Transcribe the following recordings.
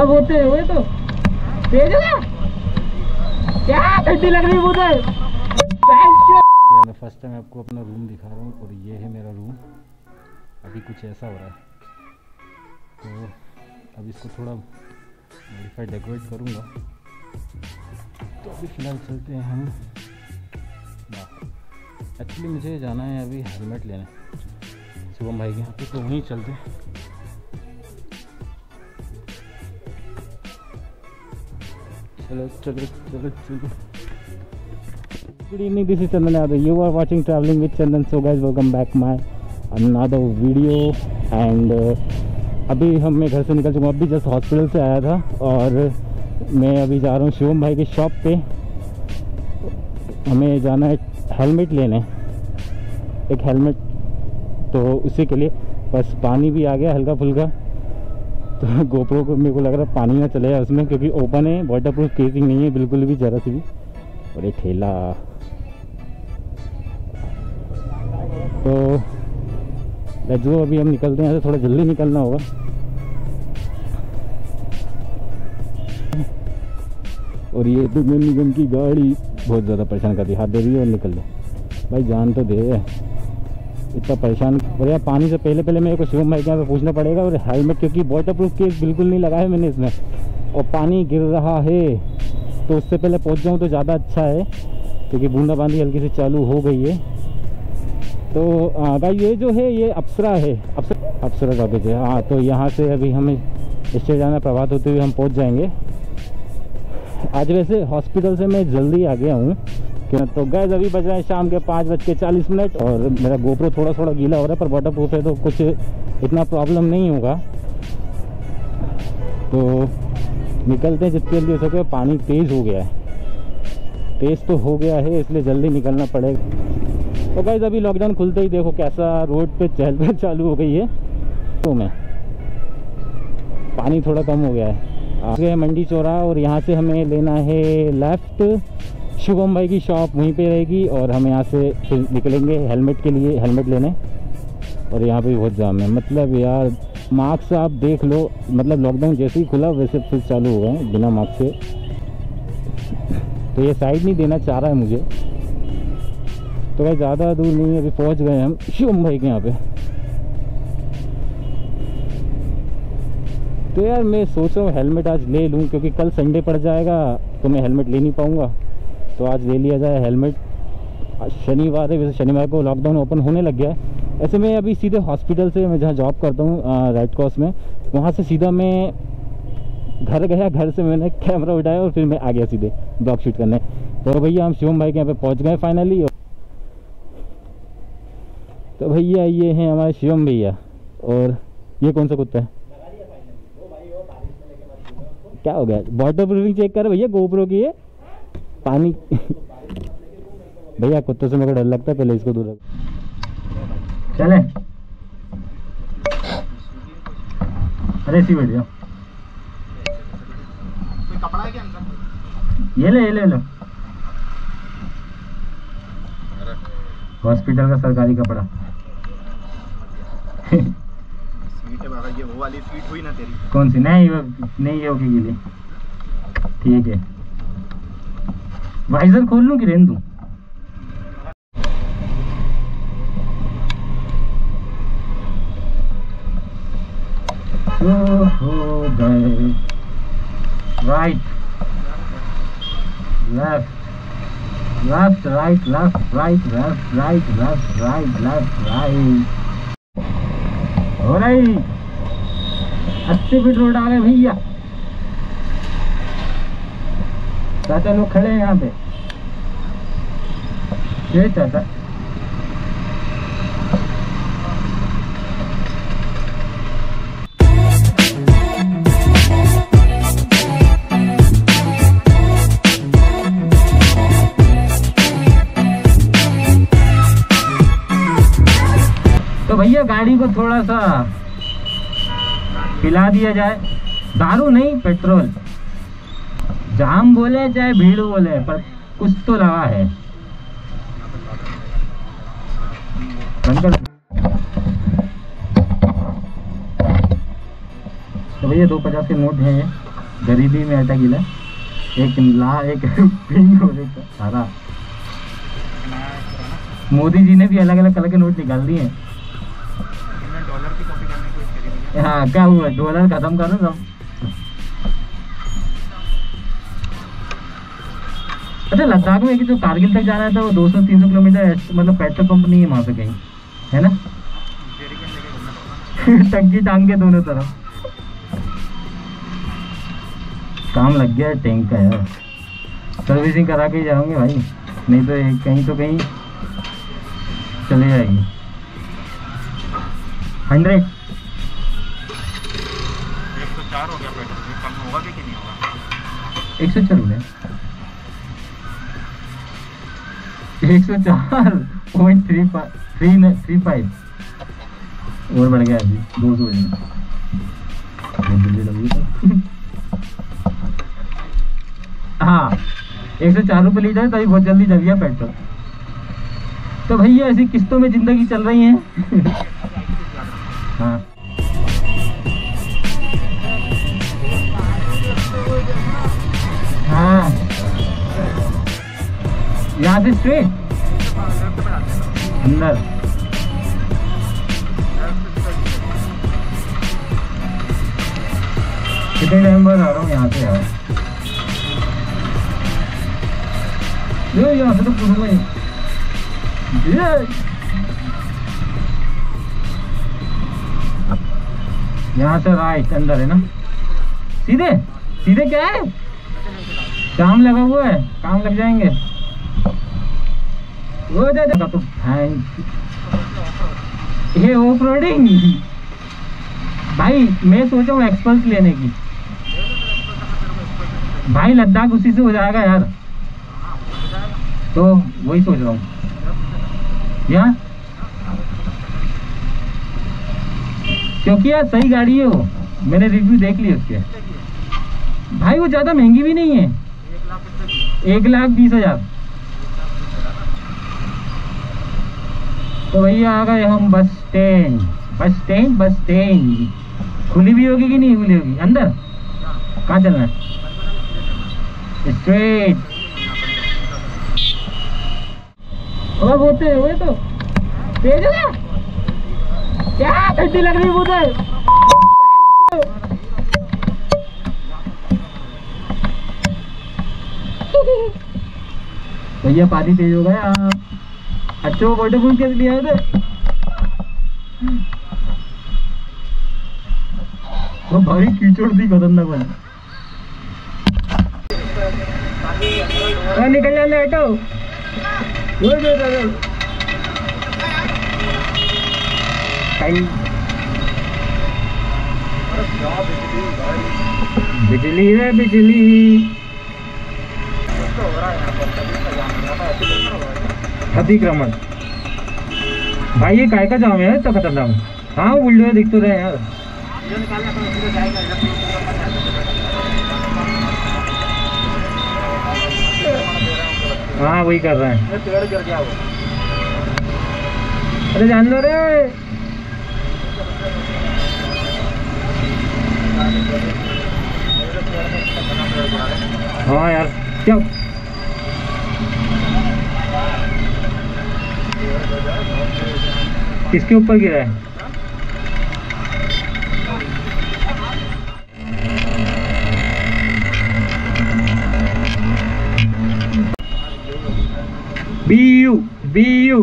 अब होते हुए तो। तेज है? क्या ठंडी लग रही मुझे? फ़र्स्ट टाइम आपको अपना रूम दिखा रहा हूँ और ये है मेरा रूम अभी कुछ ऐसा हो रहा है। तो अब इसको थोड़ा मॉडिफाई डेकोरेट करूँगा। तो अभी फ़िलहाल चलते हैं हम एक्चुअली मुझे जाना है अभी हेलमेट लेने। शुभम भाई के यहाँ पे तो वहीं चलते हैं। Good evening this is Chandan Yadav you are watching travelling with Chandan so guys welcome back my another video and अभी हम मैं घर से निकल चुका हूँ। अभी जस्ट हॉस्पिटल से आया था और मैं अभी जा रहा हूँ शिवम भाई की शॉप पे। हमें जाना है हेलमेट लेने। एक हेलमेट तो उसी के लिए बस पानी भी आ गया हल्का फुल्का तो गोप्रो को मेरे को लग रहा है पानी ना चले जाए उसमें, क्योंकि ओपन है वाटर प्रूफ केसिंग नहीं है, बिल्कुल भी ज़रा सी भी। और एक ठेला। तो गो अभी हम निकलते हैं थोड़ा जल्दी निकलना होगा। और ये दुगन निगम की गाड़ी बहुत ज़्यादा परेशान करती है हाथ दे रही है और निकल ले भाई जान तो दे। इतना परेशान यार पानी से पहले पहले मेरे को शिवम भाई के यहाँ पे पूछना पड़ेगा और हेलमेट क्योंकि वाटर प्रूफ केस बिल्कुल नहीं लगाया मैंने इसमें। और पानी गिर रहा है तो उससे पहले पहुँच जाऊँ तो ज़्यादा अच्छा है, क्योंकि बूंदाबांदी हल्की से चालू हो गई है। तो भाई ये जो है, ये अप्सरा है। अप्सरा अप्सरा कॉलेज है हाँ तो यहाँ से अभी हमें स्टे जाना प्रभात होते हुए हम पहुँच जाएँगे। आज वैसे हॉस्पिटल से मैं जल्दी आ गया हूँ। तो गैस अभी बज रहे हैं शाम के पाँच बज के चालीस मिनट और मेरा गोप्रो थोड़ा थोड़ा गीला हो रहा है, पर वाटर प्रूफ है तो कुछ इतना प्रॉब्लम नहीं होगा। तो निकलते हैं जितनी जल्दी हो सके, पानी तेज़ हो गया है। तेज़ तो हो गया है, इसलिए जल्दी निकलना पड़ेगा। तो गाइज़ अभी लॉकडाउन खुलते ही देखो कैसा रोड पे चहल पहल चालू हो गई है। तो मैं, पानी थोड़ा कम हो गया है। आगे मंडी चौरा और यहाँ से हमें लेना है लेफ़्ट शुभम भाई की शॉप वहीं पे रहेगी और हम यहाँ से फिर निकलेंगे हेलमेट के लिए हेलमेट लेने। और यहाँ पे बहुत जाम है। मतलब यार मार्क्स आप देख लो। मतलब लॉकडाउन जैसे ही खुला, वैसे फिर चालू हो गए बिना मार्क्स से तो ये साइड नहीं देना चाह रहा है मुझे। तो भाई ज़्यादा दूर नहीं अभी पहुँच गए हम शिवम भाई के यहाँ पे। तो यार मैं सोच रहा हूँ हेलमेट आज ले लूँ, क्योंकि कल संडे पड़ जाएगा तो मैं हेलमेट ले नहीं पाऊँगा। तो आज ले लिया जाए हेलमेट। शनिवार है, वैसे शनिवार को लॉकडाउन ओपन होने लग गया है। ऐसे मैं अभी सीधे हॉस्पिटल से मैं जहाँ जॉब करता हूँ रेड क्रॉस में, वहाँ से सीधा मैं घर गया, घर से मैंने कैमरा उठाया और फिर मैं आ गया सीधे ब्लॉग शूट करने। तो भैया हम शिवम भाई के यहाँ पे पहुँच गए फाइनली तो भैया ये हैं हमारे शिवम भैया, और ये कौन सा कुत्ता है? क्या हो गया? वाटर प्रूफिंग चेक कर भैया? गोप्रो की है? पानी। भैया कुत्ते से मेरे को डर लगता है पहले इसको दूर रख। चले। अरे इसी बैठ जाओ कपड़ा है क्या ये ले ये ले लो। हॉस्पिटल का सरकारी कपड़ा। सीट है ये वो वाली सीट हुई ना तेरी। कौन सी? नहीं नहीं ये होगी गीली ठीक है। वाइजर खोल लूँ कि रेन दूँ? हो गए। Right left left right left right left right left right left right हो रही अस्सी फीट रोड आ गए भैया। चाचा लोग खड़े हैं यहाँ पे। ये चाचा तो भैया गाड़ी को थोड़ा सा पिला दिया जाए। दारू नहीं, पेट्रोल। जाम बोले चाहे भीड़ बोले पर कुछ तो रहा है। तो भैया दो पचास के नोट हैं ये। गरीबी में आटा गिला। एक ला एक पिंक और एक हरा मोदी जी ने भी अलग अलग कलर के नोट निकाल दिए। हैं। हाँ क्या हुआ? डॉलर खत्म करो सब अच्छा लद्दाख में जो कारगिल तक जाना है तो वो 200-300 किलोमीटर है, मतलब पेट्रोल पंप नहीं है वहाँ पे कहीं है ना? टंकी टांग के दोनों तरफ़। काम लग गया है टैंक का यार। सर्विसिंग करा के ही जाओगे भाई नहीं तो कहीं तो कहीं चले जाएगी। हंड्रेड एक सौ चार हो गया पेट्रोल कम होगा भी कि नहीं होगा? एक सौ चार रुपये एक सौ चार और बढ़ गया अभी दो सौ हो, एक सौ चार रुपये लीटर, तभी बहुत जल्दी जल गया पेट्रोल। तो भैया, ऐसी किस्तों में ज़िंदगी चल रही हाँ? हाँ। यहाँ से स्ट्रेट अंदर। कितने टाइम बाद आ रहा हूँ? यहाँ से यार यो यहाँ से तो पूछूँगा ही ये। यहाँ से राइट अंदर है ना? सीधे? सीधे क्या है? काम लगा हुआ है। काम लग जाएँगे। वो दे देगा तो ये ऑफ़ भाई, मैं सोच रहा हूँ एक्सपल्स लेने की। भाई, लद्दाख उसी से हो जाएगा यार। तो वही सोच रहा हूँ। यार क्योंकि यार सही गाड़ी है वो। मैंने रिव्यू देख लिए उसके। भाई, वो ज़्यादा महँगी भी नहीं है। एक लाख बीस हज़ार। तो भैया आ गए हम bus stand. Bus stand bus stand. खुली भी होगी कि नहीं खुली होगी? अंदर? कहाँ चलना है? स्ट्रेट। और बोलते हुए तो। तेज है क्या ठंडी लग रही है? भैया, पानी तेज हो गया। अच्छा वो फ़ोटो फूल कैसे लिया उधर? वो भारी कीचड़ थी खतरनाक वाली हाँ निकल जाना हटो बिजली है बिजली तो हो रहा है अतिक्रमण. भाई ये काय का जाम है तो खतरनाक हाँ वो बुलडोजर दिख तो रहे हैं. यार। हाँ वही कर रहे हैं. अरे जान लो रे. हाँ यार, क्या किसके ऊपर गिरा है? बी यू बी यू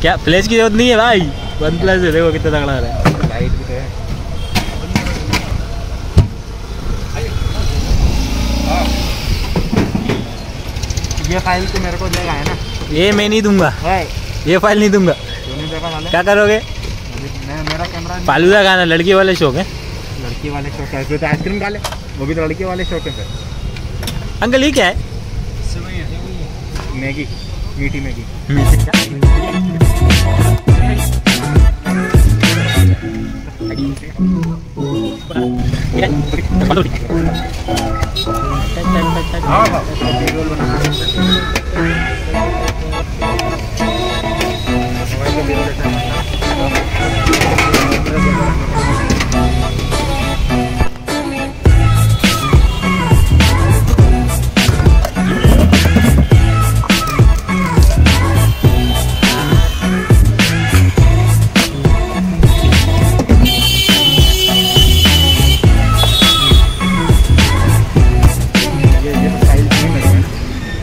क्या फ्लैश की ज़रूरत नहीं है भाई? वन प्लस देखो कितना तगड़ा है। ये फ़ाइल तो मेरे को देगा है ना। ये मैं नहीं दूँगा। ये फ़ाइल नहीं दूँगा। क्या करोगे? मेरा कैमरा फालूदा गाना लड़की वाले शौक है। लड़की वाले शौक है। तो आइसक्रीम खा ले वो भी तो लड़की वाले शौक है अंकल ये क्या है? मैगी मीठी मैगी। हाँ हाँ। रोल बना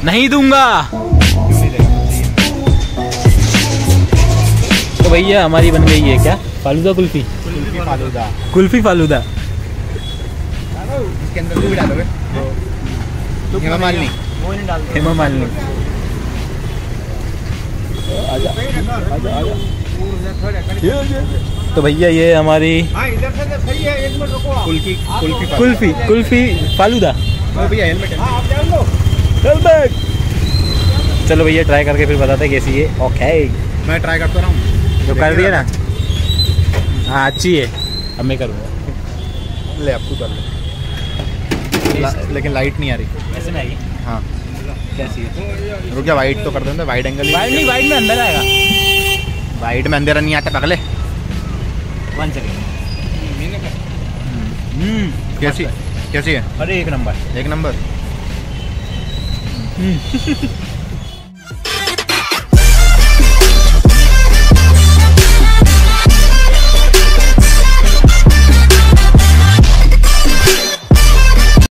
नहीं दूँगा। तो भैया हमारी बन गई है क्या? फालूदा कुल्फी? कुल्फी फालूदा। कुल्फी फालूदा इसके अंदर तू भी डालोगे हेमा मालिनी। वो नहीं डाल हेमा मालिनी तो भैया ये हमारी हाँ इधर से तो सही है एक मिनट रुको कुल्फी कुल्फी फालूदा। कुल्फी कुल्फी फालूदा ओ भैया हेलमेट है हाँ आप जान लो चलो भैया ट्राई करके फिर बताते हैं कैसी है। ओके मैं ट्राई करता रहा। हूँ जो कर दिया ना। हाँ अच्छी है। अब मैं करूँगा। ले अब तू कर ले। लेकिन लाइट नहीं आ रही। ऐसे में आएगी। हाँ। कैसी है? रुक जा वाइट तो कर देंगे वाइट एंगल वाइट नहीं वाइट में अंदर आएगा। वाइट में अंधेरा नहीं आता पगले वन सेकेंड कैसी कैसी है? अरे एक नंबर। एक नंबर। 嗯。哼哼哼